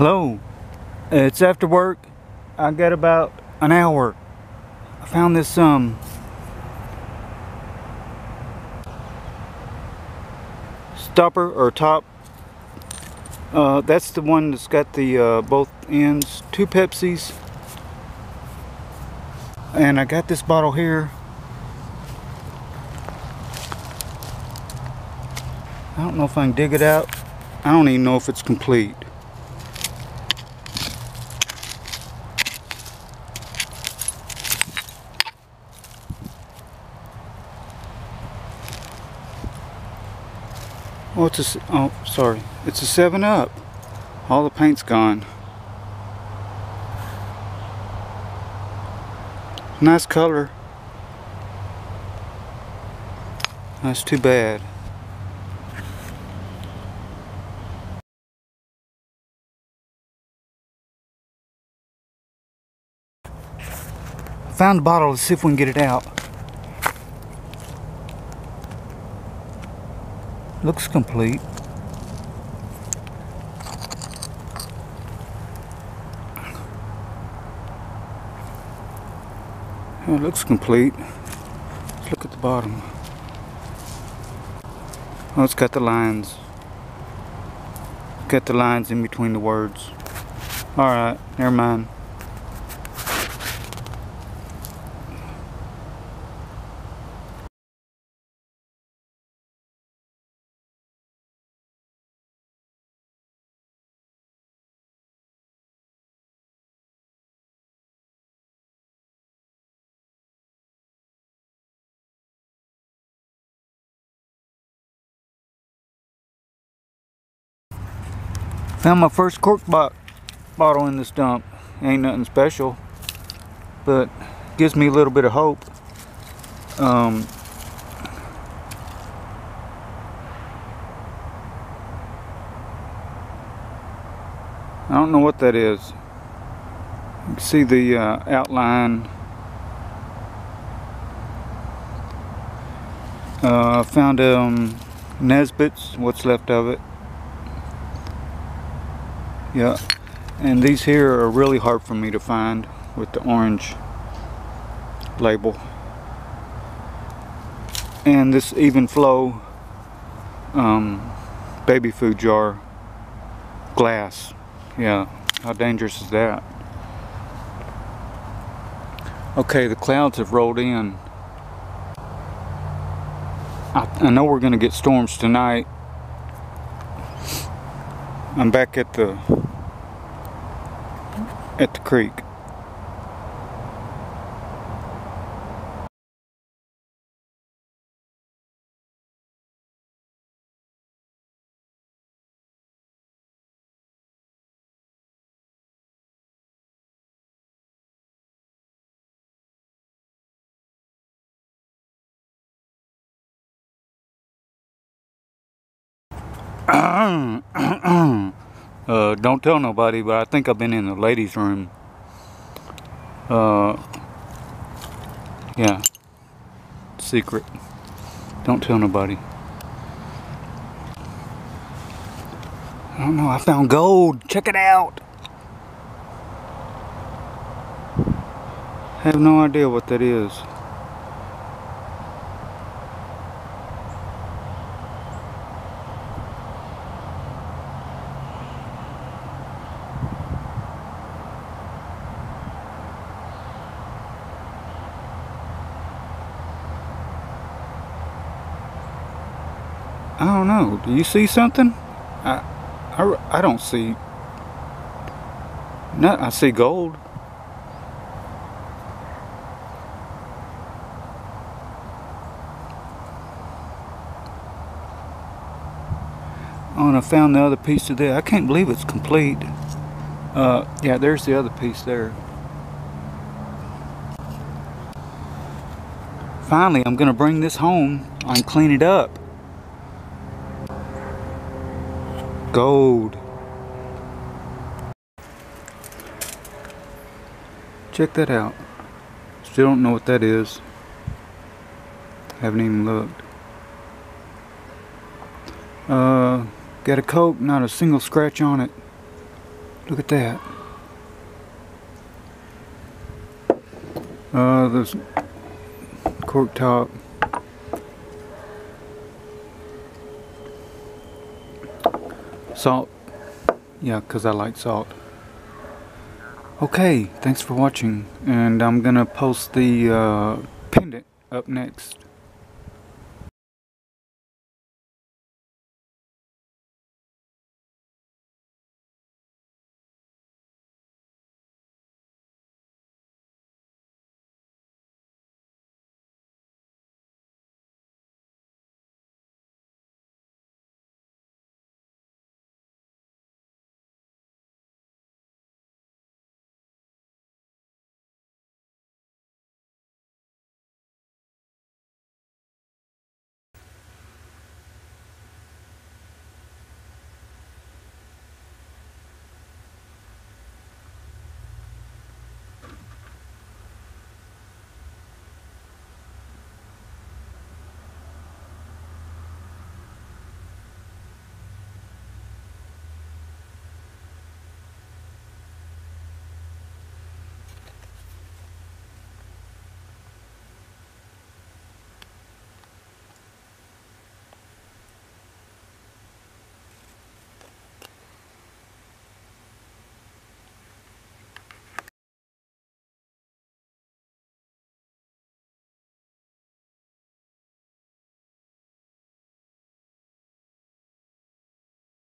Hello. It's after work. I got about an hour. I found this um stopper or top. Uh, that's the one that's got the uh, both ends. Two Pepsis. And I got this bottle here. I don't know if I can dig it out. I don't even know if it's complete. Oh, it's a, oh, sorry. It's a 7 Up. All the paint's gone. Nice color. That's too bad. Found the bottle. Let's see if we can get it out. Looks complete. It looks complete. Let's look at the bottom. Oh, it's got the lines. Got the lines in between the words. Alright, never mind. Found my first cork bo- bottle in this dump. Ain't nothing special, but gives me a little bit of hope. Um, I don't know what that is. You can see the uh, outline. Uh, found um, Nesbitt's, what's left of it. Yeah, and these here are really hard for me to find with the orange label. And this Evenflo um, baby food jar glass. Yeah, how dangerous is that? Okay, the clouds have rolled in. I, I know we're going to get storms tonight. I'm back at the at the creek. uh, don't tell nobody, but I think I've been in the ladies' room. Uh, yeah, secret. Don't tell nobody. I don't know. I found gold. Check it out. Have no idea what that is. I don't know. Do you see something? I, I, I don't see. No, I see gold. Oh, and I found the other piece of that. I can't believe it's complete. Uh, yeah, there's the other piece there. Finally, I'm gonna bring this home and clean it up. Gold. Check that out. Still don't know what that is. Haven't even looked. Uh, got a Coke, not a single scratch on it. Look at that. Uh, this cork top. Salt. Yeah, because I like salt. Okay, thanks for watching. And I'm going to post the uh, pendant up next.